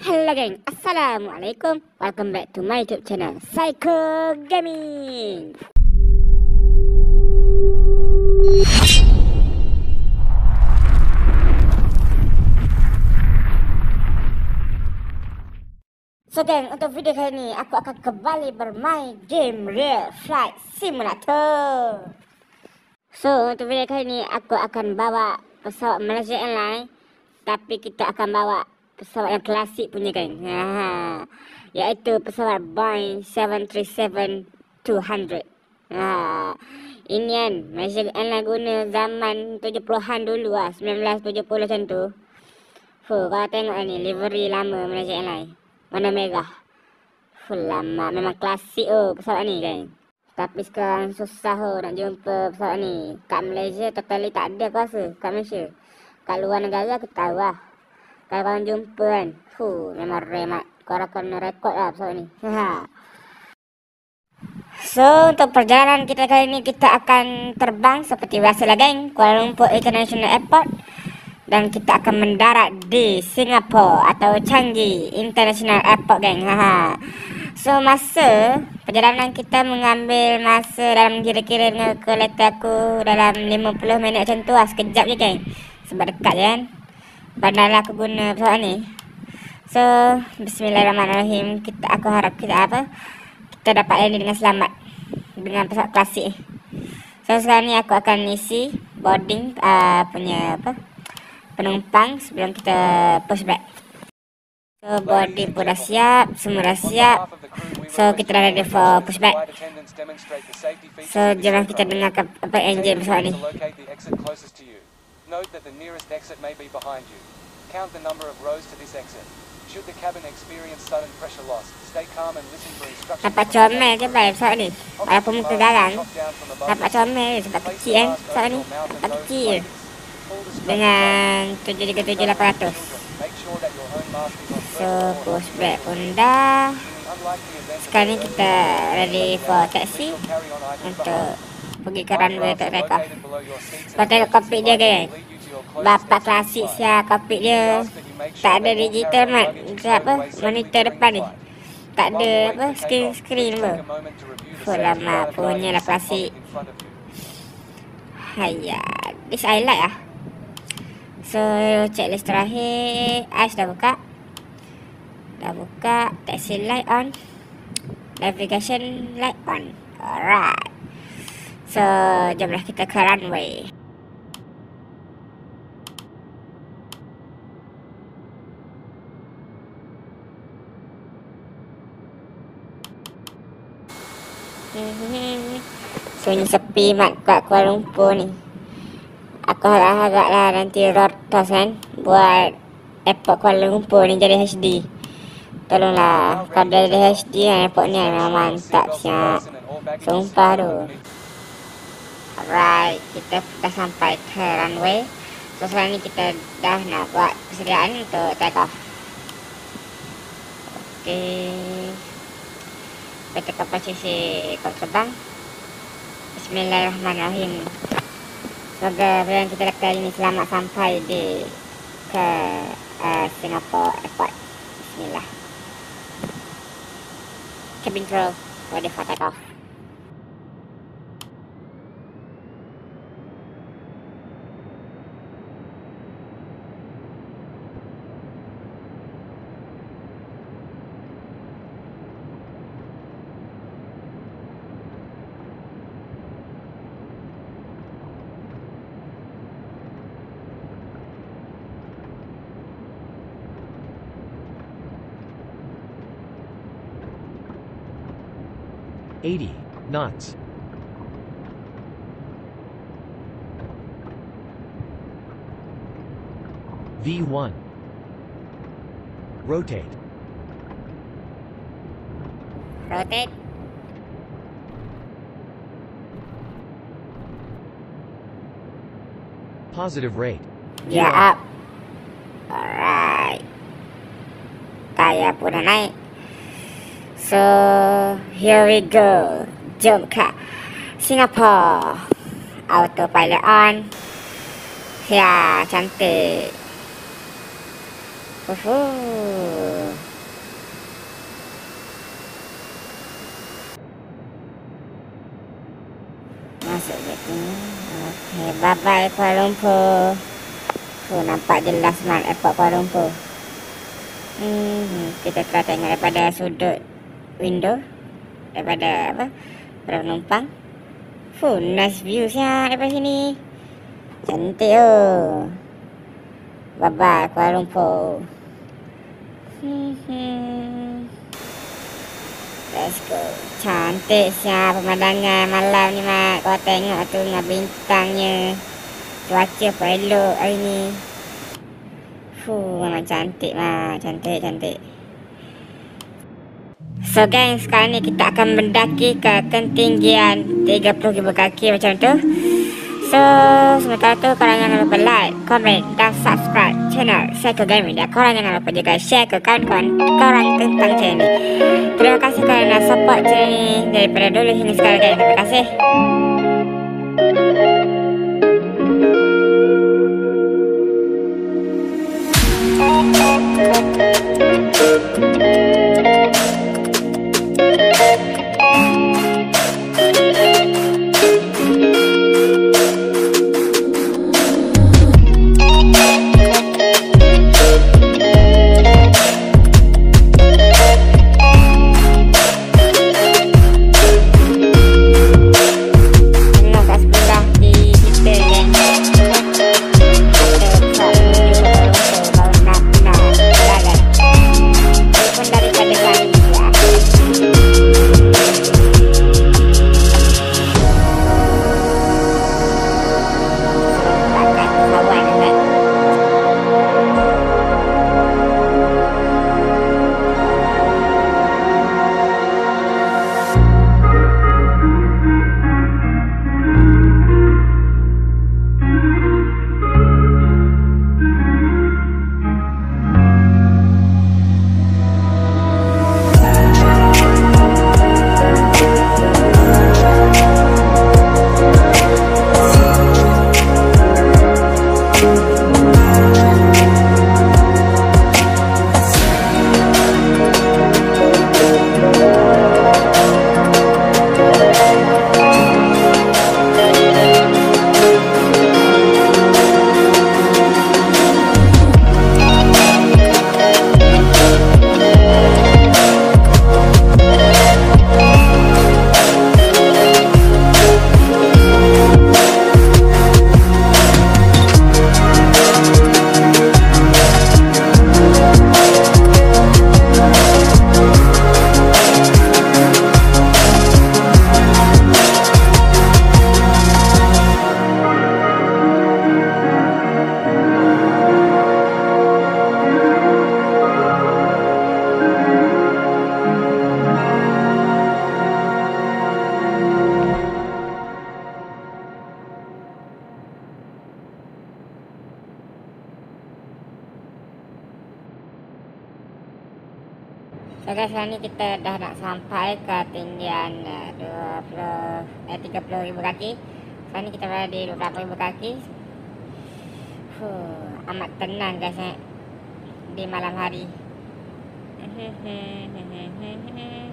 Hello gang, Assalamualaikum. Welcome back to my YouTube channel Psycho Gaming. So gang, untuk video kali ini Aku akan kembali bermain game Real Flight Simulator. So, untuk video kali ini Aku akan bawa pesawat Malaysia Airlines. Tapi kita akan bawa pesawat yang klasik punya kan? Ha, Iaitu pesawat Boeing 737-200 ha, Ini kan Malaysia Airlines guna zaman 70-an dulu lah 1970 macam tu. Fuh, kalau tengok ni livery lama Malaysia Airlines Warna merah. Full lama. Memang klasik oh pesawat ni kan. Tapi sekarang susah oh nak jumpa pesawat ni. Kat Malaysia totally tak ada aku rasa Kat Malaysia. Kat luar negara aku tahu lah Kalau korang jumpa kan Fuh memang remat Korang kena rekod lah pesawat ni So untuk perjalanan kita kali ni Kita akan terbang seperti biasa lah geng Kuala Lumpur International Airport dan kita akan mendarat di Singapore atau Changi International Airport geng. Ha. So masa perjalanan kita mengambil masa dalam kira-kira dengan kereta aku dalam 50 minit macam tu lah sekejap je geng. Sebab dekat je kan. Padahal aku guna pesawat ni. So bismillahirrahmanirrahim. Kita aku harap kita apa? Kita dapat landing dengan selamat dengan pesawat klasik. So sekarang ni aku akan isi boarding uh, punya apa? penumpang sebelum kita push back. So body pun dah siap, semua dah siap. So kita dah ready for push back. So jom kita dengarkan apa engine pesawat ni. Note that the nearest exit may be behind you. Count the number of rows to this exit. Should the cabin experience sudden pressure loss, stay calm and listen for instructions. Dapat comel baik ni? Walaupun muka garang. Dapat comel sebab kecil kan pesawat ni. Dapat kecil dengan 737-800 so pushback pun dah sekarang ni kita ready for taxi untuk pergi ke runway untuk take off kau tengok kokpit dia kan bapak klasik siap kokpit dia. Tak ada digital mat. Apa? Monitor depan ni. Tak ada apa? Screen screen pun full lama punya lah klasik. Hayat, this I like ah. So checklist terakhir. Ais dah buka. Dah buka. Taxi light on. Navigation light on. Alright So jomlah kita ke runway. Sunyi sepi mat kat Kuala Lumpur ni. Aku harap-harap lah nanti Rortos kan buat airport Kuala Lumpur ni jadi HD tolonglah kalau dah jadi HD kan airport ni memang mantap siap. Sumpah tu alright kita dah sampai ke runway so sekarang ni kita dah nak buat persediaan untuk take off ok kita tekan posisi kau terbang Bismillahirrahmanirrahim Semoga yang kita lakukan ini selamat sampai di ke uh, Singapore Airport. Bismillah. Cabin crew, ready for takeoff. 80 knots. V1 Rotate. Rotate. Positive rate. Yeah, up Alright Tayar pun naik So here we go. Jom ke Singapore. Autopilot on. Ya cantik. Uhu. Masuk ke Okay bye bye Kuala Lumpur. Tu nampak jelas mal airport Kuala Lumpur. Hmm, kita telah tengok daripada sudut window. Daripada apa? Penumpang. Fuh, nice view siap daripada sini. Cantik oh. Bye-bye Kuala Lumpur. Let's go. Cantik siap pemandangan malam ni mak. Kau tengok tu dengan bintangnya. Cuaca pun hari ni. Fuh, memang cantik mak. Cantik, cantik. So gang, sekarang ni kita akan mendaki ke ketinggian 30,000 kaki macam tu. So, sementara tu korang jangan lupa like, komen dan subscribe channel Seiko Gaming dan korang jangan lupa juga share ke kawan-kawan korang tentang channel ni. Terima kasih kerana support channel ni daripada dulu hingga sekarang guys. Terima kasih. Tengok So guys, sekarang ni kita dah nak sampai ke ketinggian uh, 20 eh 30 ribu kaki. Sekarang ni kita berada di 20 ribu kaki. Huh, amat tenang guys eh. Di malam hari.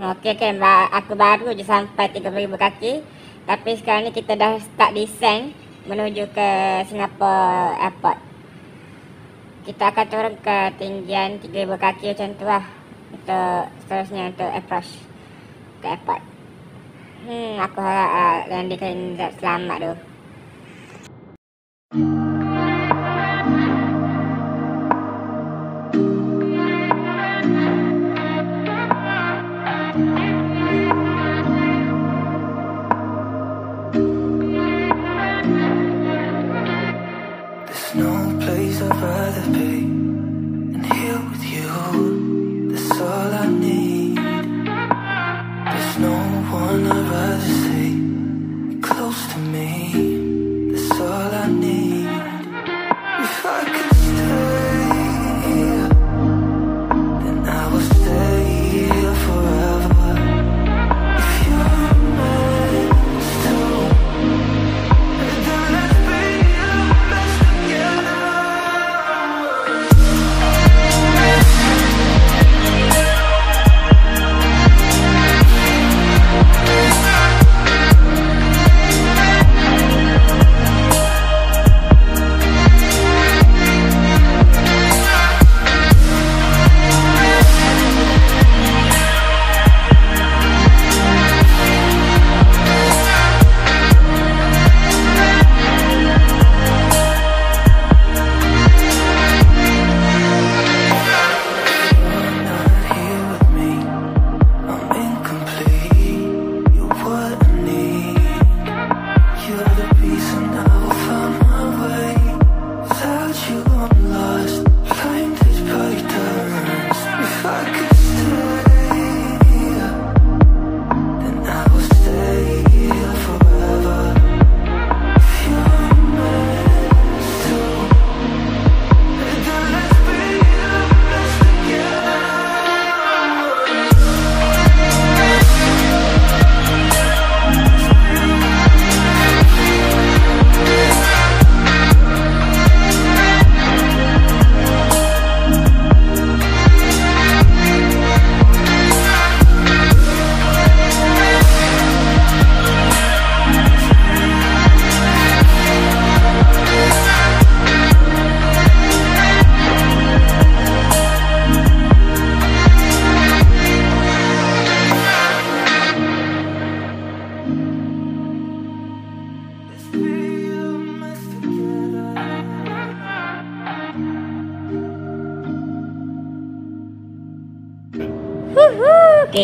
Okey kan, aku baru je sampai 30,000 kaki. Tapi sekarang ni kita dah start descend menuju ke Singapore Airport. kita akan turun ke tinggian 3000 kaki macam tu lah. Untuk seterusnya untuk approach ke airport. Hmm, aku harap uh, landing ni selamat tu.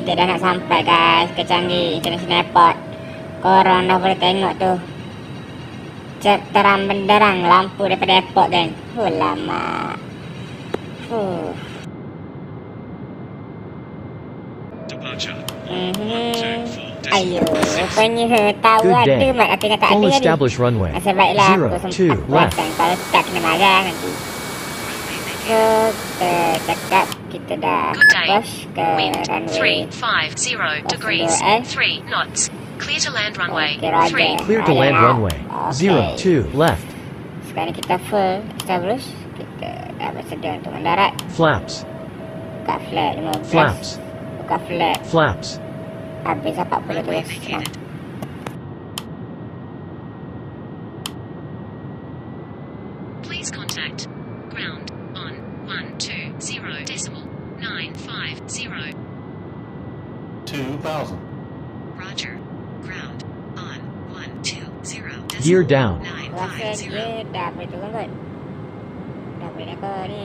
Kita dah nak sampai guys ke Changi International Airport. Korang dah boleh tengok tu. Terang benderang lampu daripada airport kan. Huh, lama. Huh. Departure. Mhm. Ayo, rupanya tahu ada mat aku kata ada ni. runway. Nasib baiklah aku sempat left. buatkan kalau tak kena marah nanti. So, kita cakap kita dah Good day. approach ke Wind runway 350 degrees, eh? 3 knots. Clear to land runway Okay, roger. 3. Clear to land Alright. runway. Okay. Zero, two, left. Sekarang kita full establish. Kita dah bersedia untuk mendarat. Flaps, Buka flat 15. flaps, Buka flat. flaps. Habis 40 Runway terus. vacated. 2000. Roger. Ground on 120 decimal Gear down. Rasa 950. dia dah boleh turun kot. Dah boleh dah kot ni.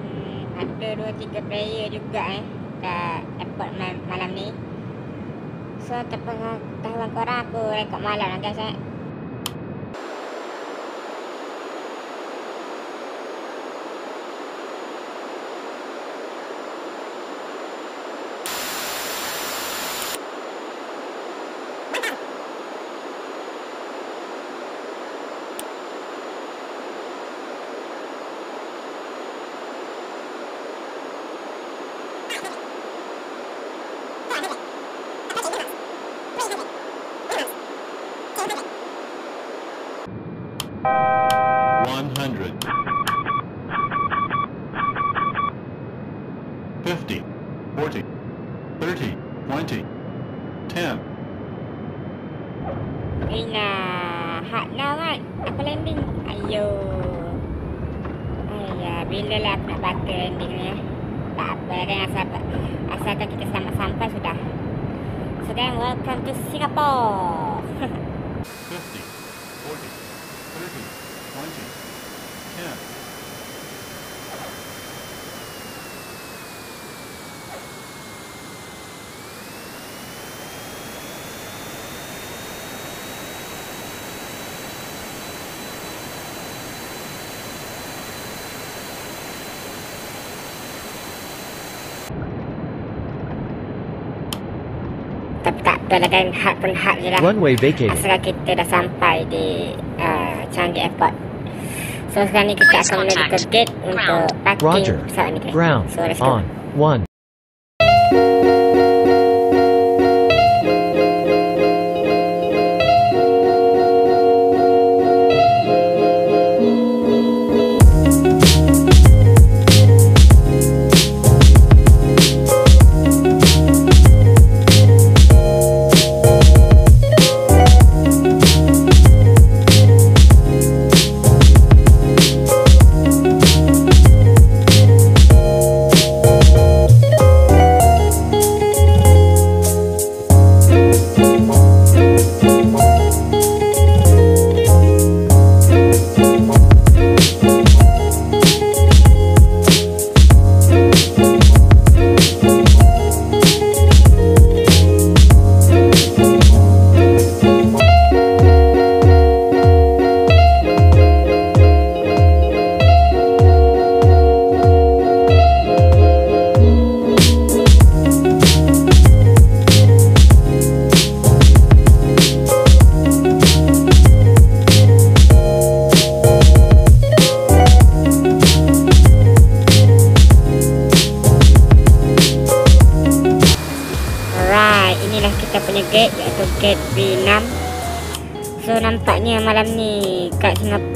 Hmm, ada dua tiga player juga eh kat airport mal- malam ni. So terpengetahuan korang aku rekod malam lah guys eh. One hundred. Fifty. Forty. Thirty. Twenty. Ten. Rina, hak now kan. Aku landing. Ayo. Ya, bila lah aku nak baca ending ni ya. Tak apa kan asal asalkan kita selamat sampai sudah. So then welcome to Singapore. 50, 40, 30, 20, 10, Tapi tak apa lah kan hak pun hak je lah. Runway vacated. Asalkan kita dah sampai di uh, Changi Airport. So sekarang ni kita akan menuju ke gate untuk parking Roger. pesawat ni. okay? Ground. So let's go. On. One.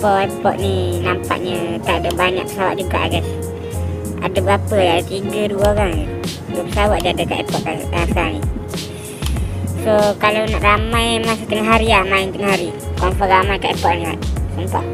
Kat Singapore airport ni nampaknya tak ada banyak pesawat juga guys. Ada berapa ya? Tiga dua orang. Dua pesawat je ada kat airport sekarang ni. So kalau nak ramai masa tengah hari lah main tengah hari. Confirm ramai kat airport ni kan. Sumpah.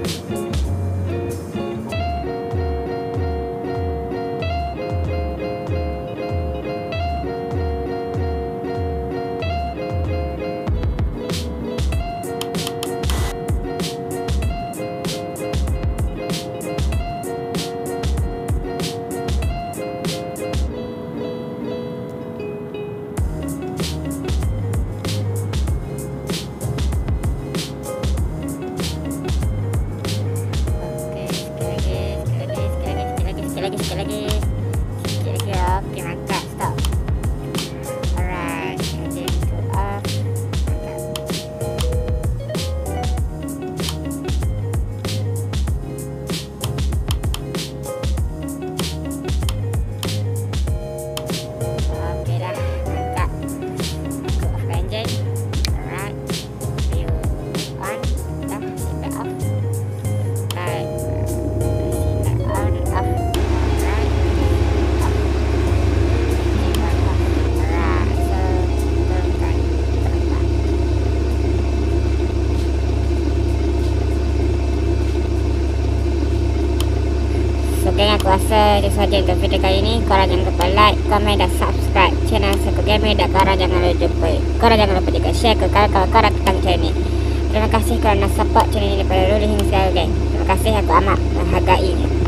Saja untuk video kali ni Korang jangan lupa like, komen dan subscribe Channel Seko Gamer dan korang jangan lupa Korang jangan lupa juga share ke kawan-kawan korang tentang channel ni. Terima kasih kerana support channel ni daripada dulu hingga sekarang Terima kasih aku amat menghargainya